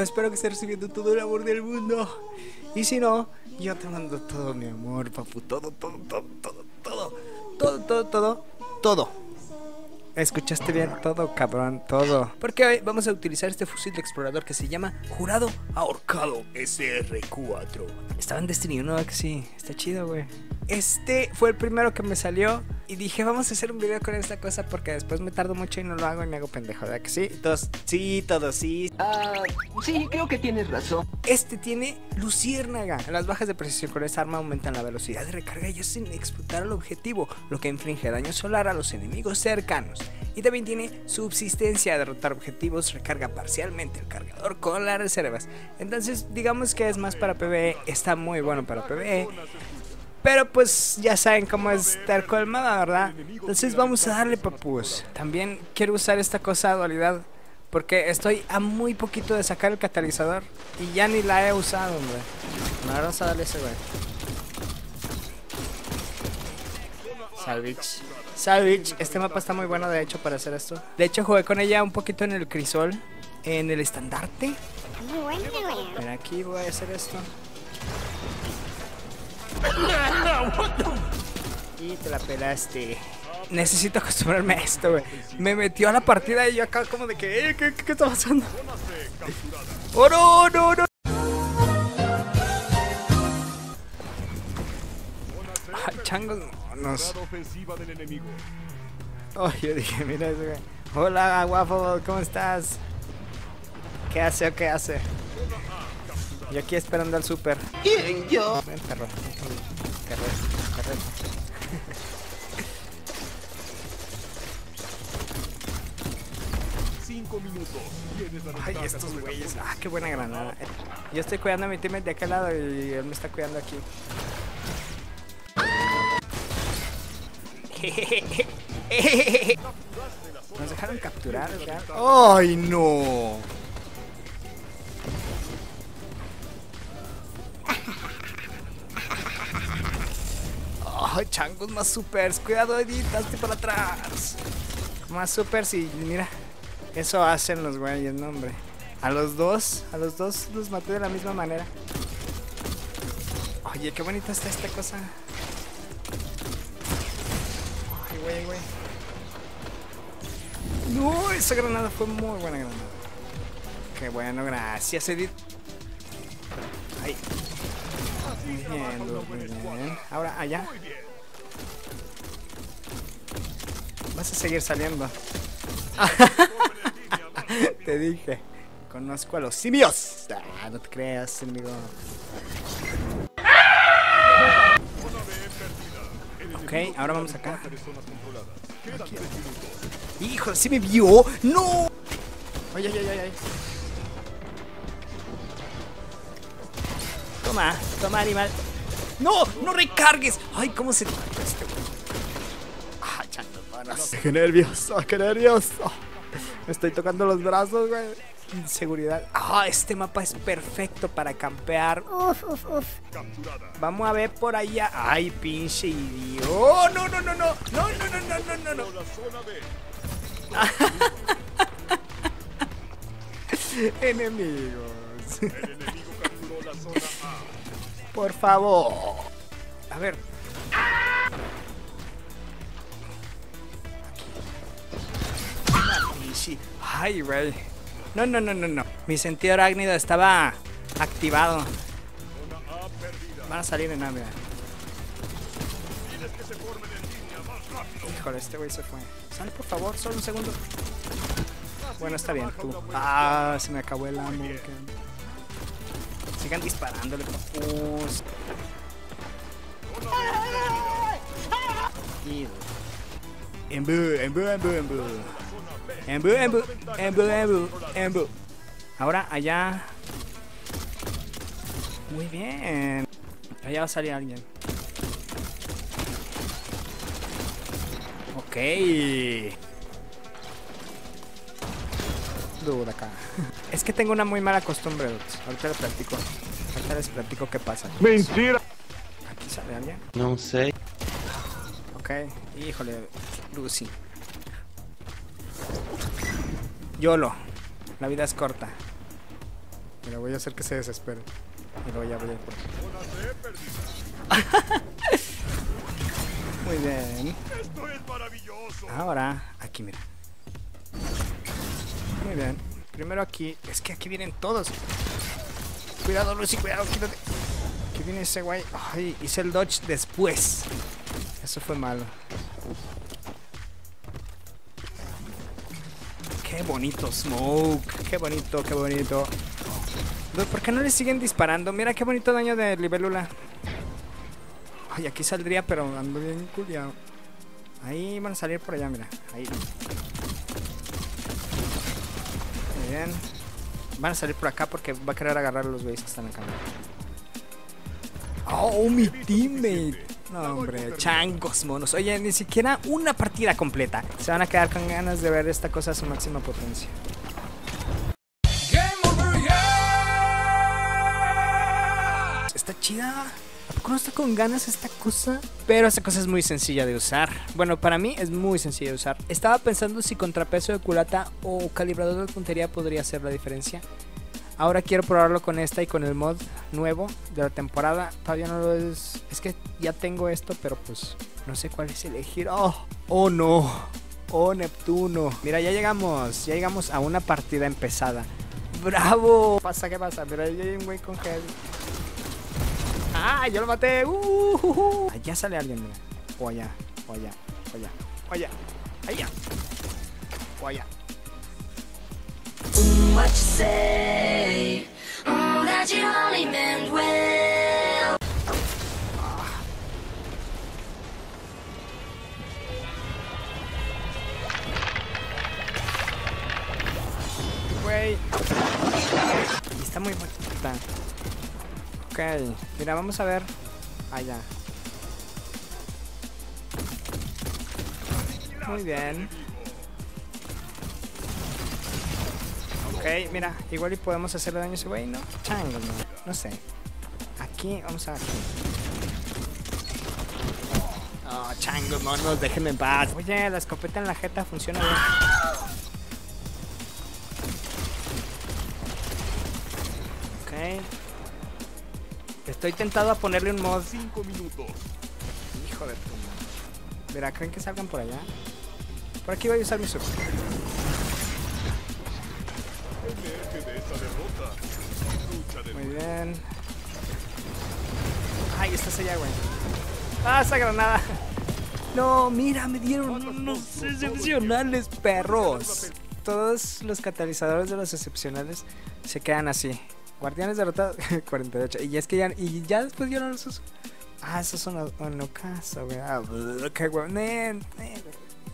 espero que estés recibiendo todo el amor del mundo. Y si no, yo te mando todo mi amor, papu. Todo, todo, todo, todo, todo. Todo, todo, todo, todo. Escuchaste bien todo, cabrón, todo. Porque hoy vamos a utilizar este fusil de explorador que se llama Jurado Ahorcado SR4. Estaba en Destiny, ¿no? Que sí, está chido, güey. Este fue el primero que me salió y dije, vamos a hacer un video con esta cosa porque después me tardo mucho y no lo hago y me hago pendejo, ¿verdad que sí? Todos, sí, todos, sí. Ah, sí, creo que tienes razón. Este tiene luciérnaga. Las bajas de precisión con esta arma aumentan la velocidad de recarga y hacen explotar al objetivo, lo que inflige daño solar a los enemigos cercanos. Y también tiene subsistencia, derrotar objetivos, recarga parcialmente el cargador con las reservas. Entonces, digamos que es más para PvE, está muy bueno para PvE. Pero pues ya saben cómo es estar colmada, ¿verdad? Entonces vamos a darle papús. También quiero usar esta cosa dualidad. Porque estoy a muy poquito de sacar el catalizador. Y ya ni la he usado, hombre. vamos a darle ese, güey. Salvage. Salvage. Este mapa está muy bueno, de hecho, para hacer esto. De hecho, jugué con ella un poquito en el crisol. En el estandarte. Mira, aquí voy a hacer esto. Y te la pelaste. Necesito acostumbrarme a esto, güey. Me metió a la partida y yo acá como de que, eh, ¿qué, qué, está pasando? ¡Oh, no, no, no! Ay, changos, nos... Oh, yo dije, mira eso, güey. Hola, guapo, ¿cómo estás? ¿Qué hace o qué hace? Yo aquí esperando al super. ¿Quién yo? Ven, perro. Perro, perro. Cinco minutos. Ay, estos güeyes. Ah, qué buena granada. Yo estoy cuidando a mi teammate de aquel lado y él me está cuidando aquí. Nos dejaron capturar, ¿verdad? ¡Ay, no! ¡Ay, changos más supers! ¡Cuidado, Edith! ¡Hazte para atrás! Más supers y mira. Eso hacen los güeyes, no, hombre. A los dos, a los dos los maté de la misma manera. Oye, qué bonita está esta cosa. Ay, güey, güey. No, esa granada fue muy buena granada. Qué bueno, gracias, Edith. Ahí. Muy bien, muy bien. Ahora, allá. Vas a seguir saliendo. te dije. Conozco a los simios. Ah, no te creas, amigo. Ok, ahora vamos acá. Hijo, ¿sí me vio? ¡No! Ay, ay, ay, ay. Toma, toma, animal. ¡No! ¡No recargues! ¡Ay, cómo se este ¡Ah, ¡Qué nervioso! ¡Qué nervioso! Me estoy tocando los brazos, güey. Inseguridad. ¡Ah! este mapa es perfecto para campear. Uf, uf, uf. Vamos a ver por allá. ¡Ay, pinche idiota! ¡Oh, no, no, no, no! ¡No, no, no, no, no, no! Enemigos. Por favor. A ver. Ay, güey. No, no, no, no, no. Mi sentido arácnido estaba activado. A. Van a salir en rápido. Híjole, este güey se fue. Sale, por favor, solo un segundo. Bueno, está bien, tú. Ah, se me acabó el que- Sigan disparándole, papus. Embu, embu, embu, embu. Embu, embu, embu, embu, embu. Ahora, allá. Muy bien. Allá va a salir alguien. Ok. Duda acá. Es que tengo una muy mala costumbre, dudes. Ahorita les platico. Ahorita les platico qué pasa. Mentira. Aquí sale alguien. Não sei. Ok. Híjole, Lucy. YOLO. La vida es corta. Mira, voy a hacer que se desespere. Y luego ya voy a ir por perdida. Muy bien. Esto es maravilloso. Ahora, aquí, mira. Muy bien. Primero aquí. Es que aquí vienen todos. Cuidado, Lucy, cuidado, quítate. Aquí viene ese guay. Ay, hice el dodge después. Eso fue malo. Qué bonito smoke. Qué bonito, qué bonito. ¿Por qué no le siguen disparando? Mira qué bonito daño de libélula. Ay, aquí saldría, pero ando bien culiado. Ahí van a salir por allá, mira. Ahí. Muy bien. Van a salir por acá porque va a querer agarrar a los güeyes que están acá. Oh, mi teammate. No, hombre, changos monos. Oye, ni siquiera una partida completa. Se van a quedar con ganas de ver esta cosa a su máxima potencia. Está chida. ¿A poco no está con ganas esta cosa? Pero esta cosa es muy sencilla de usar. Bueno, para mí es muy sencilla de usar. Estaba pensando si contrapeso de culata o calibrador de puntería podría hacer la diferencia. Ahora quiero probarlo con esta y con el mod nuevo de la temporada. Todavía no lo es. Es que ya tengo esto, pero pues no sé cuál es elegir. Oh, oh no. Oh Neptuno. Mira, ya llegamos. Ya llegamos a una partida empezada. ¡Bravo! ¿Qué pasa? ¿Qué pasa? Pero ahí hay un güey con heavy. ¡Ah! ¡Yo lo maté! ¡Uh! uh, uh! Allá sale alguien, mira. O allá, o allá, o allá, o allá, allá, o allá. What you say. Oh, that you only meant well. Güey. Está muy bonita. Ok, mira, vamos a ver. Allá. Muy bien. Ok, mira, igual y podemos hacerle daño a ese güey, ¿no? Chango, no. No sé. Aquí, vamos a ver. Oh, changos, monos, déjenme en paz. Oye, la escopeta en la jeta funciona bien. Ok. Estoy tentado a ponerle un mod. Cinco minutos. Hijo de madre. Mira, ¿creen que salgan por allá? Por aquí voy a usar mi super. Muy bien. Ay, estás allá, güey. ¡Ah, esa granada! No, mira, me dieron unos excepcionales perros. Todos los catalizadores de los excepcionales se quedan así. Guardianes derrotados, 48. Y es que ya, y ya después yo no los uso. Ah, esos son los, no caso, güey. Ah, qué güey.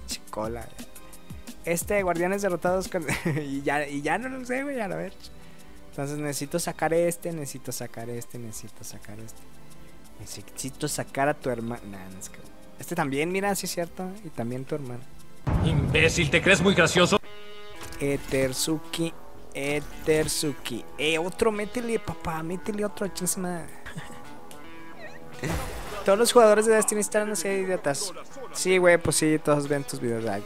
Chicola, güey. Este, guardianes derrotados. con- y, ya, y ya no lo sé, güey, a la ver. Entonces necesito sacar este, necesito sacar este, necesito sacar este. Necesito sacar a tu hermano. Nah, no es que- Este también, mira, sí es cierto. Y también tu hermano. Imbécil, ¿te crees muy gracioso? Etersuki, Etersuki. Eh, otro, métele, papá, métele otro, chisma. Todos los jugadores de Destiny están así idiotas. Sí, güey, pues sí, todos ven tus videos. Ay,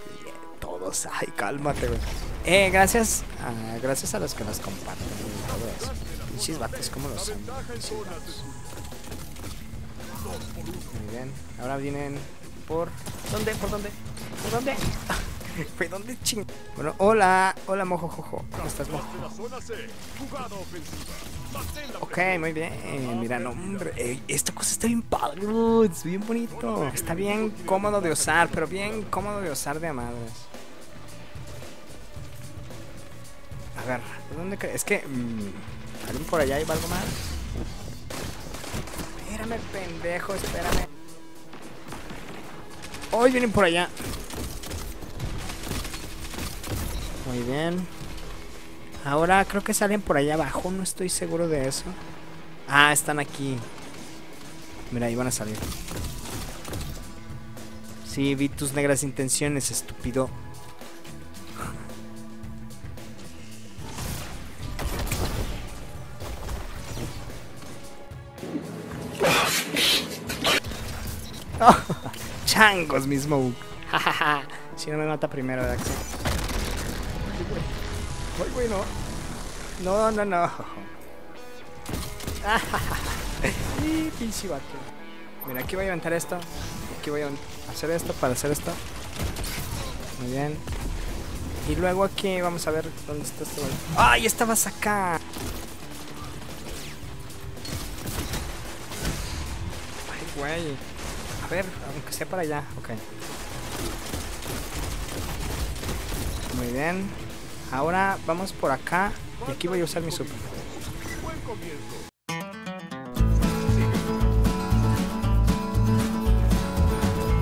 ay, cálmate, güey. Eh, gracias, gracias a los que nos comparten y todo eso. Pinches vatos, ¿cómo los son? Muy bien, ahora vienen por... ¿Dónde? ¿Por dónde? ¿Por dónde? Fue dónde ching. Bueno, hola, hola mojojojo. ¿Cómo estás, mojo? la zona C. Jugada ofensiva. Mantén la Ok, muy bien. Mira, no, hombre. ey, esta cosa está bien padre, Es bien bonito. Está bien cómodo de usar, pero bien cómodo de usar de a A ver, ¿por dónde crees? Es que. mm, ¿Alguien por allá iba algo más? Espérame, pendejo, espérame. Hoy vienen por allá. Muy bien. Ahora creo que salen por allá abajo, no estoy seguro de eso. Ah, están aquí. Mira, ahí van a salir. Sí, vi tus negras intenciones, estúpido. Changos, mi smoke. Jajaja. si no me mata primero, Dax. Ay, güey, no. No, no, no. y pinche vato. Mira, aquí voy a aventar esto. Aquí voy a hacer esto para hacer esto. Muy bien. Y luego aquí vamos a ver dónde está este güey. ¡Ay, estabas acá! Ay, güey. Ver, aunque sea para allá. Ok. Muy bien. Ahora vamos por acá. Y aquí voy a usar mi super.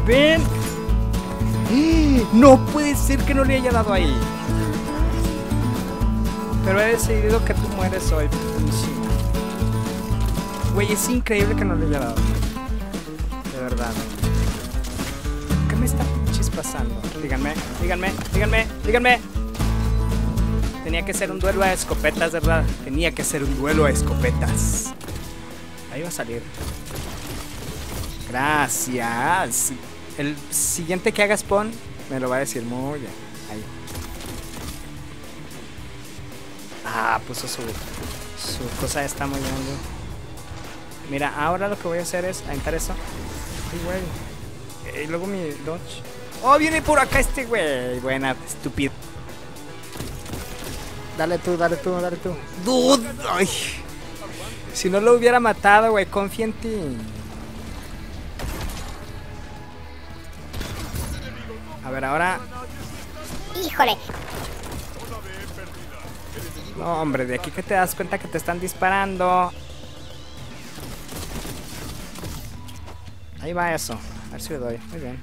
¡Ven! ¡Eh! No puede ser que no le haya dado ahí. Pero he decidido que tú mueres hoy. Güey, es increíble que no le haya dado. ¿Qué me está pinches pasando? Díganme, díganme, díganme, díganme. Tenía que ser un duelo a escopetas, ¿verdad? Tenía que ser un duelo a escopetas. Ahí va a salir. Gracias. El siguiente que haga spawn me lo va a decir muy bien. Ahí. Ah, puso su, su cosa está muy grande. Mira, ahora lo que voy a hacer es aventar eso. Güey. Y luego mi dodge. Oh, viene por acá este güey. Buena, estúpido. Dale tú, dale tú, dale tú. Dude. Ay. Si no lo hubiera matado, güey, confía en ti. A ver, ahora. Híjole, No, hombre, de aquí que te das cuenta que te están disparando. Ahí va eso. A ver si le doy. Muy bien.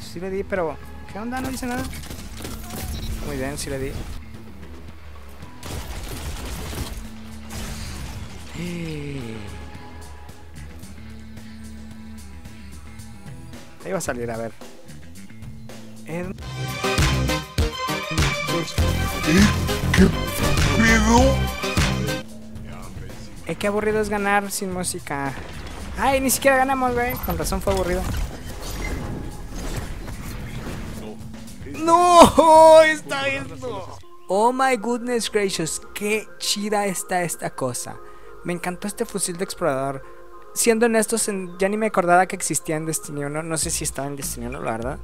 Sí le di, pero. ¿Qué onda? No dice nada. Muy bien, sí le di. Ahí va a salir, a ver. Ed- Eh, qué aburrido es ganar sin música. Ay, ni siquiera ganamos, güey. Con razón fue aburrido. No, está esto. Oh my goodness gracious, qué chida está esta cosa. Me encantó este fusil de explorador. Siendo honestos, ya ni me acordaba que existía en Destiny 1. No sé si estaba en Destiny 1, la verdad.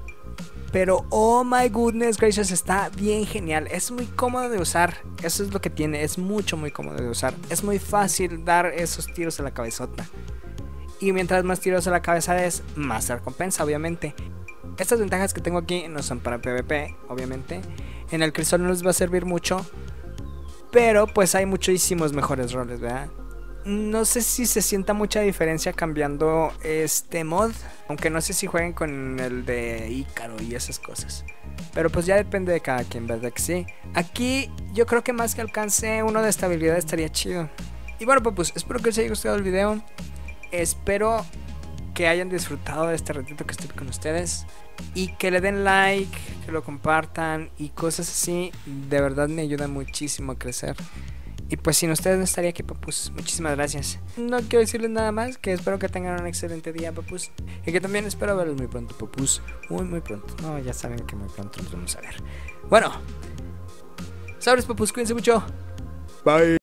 Pero oh my goodness gracious, está bien genial. Es muy cómodo de usar. Eso es lo que tiene. Es mucho, muy cómodo de usar. Es muy fácil dar esos tiros a la cabezota. Y mientras más tiros a la cabeza des, más recompensa, obviamente. Estas ventajas que tengo aquí no son para PvP, obviamente. En el crisol no les va a servir mucho. Pero pues hay muchísimos mejores roles, ¿verdad? No sé si se sienta mucha diferencia cambiando este mod. Aunque no sé si jueguen con el de Ícaro y esas cosas. Pero pues ya depende de cada quien, ¿verdad que sí? Aquí yo creo que más que alcance uno de estabilidad estaría chido. Y bueno, pues, pues espero que les haya gustado el video. Espero que hayan disfrutado de este ratito que estoy con ustedes. Y que le den like, que lo compartan y cosas así. De verdad me ayuda muchísimo a crecer. Y pues sin ustedes no estaría aquí, papus. Muchísimas gracias. No quiero decirles nada más, que espero que tengan un excelente día, papus. Y que también espero verlos muy pronto, papus. Muy, muy pronto. No, ya saben que muy pronto nos vamos a ver. Bueno. Sabres, papus, cuídense mucho. Bye.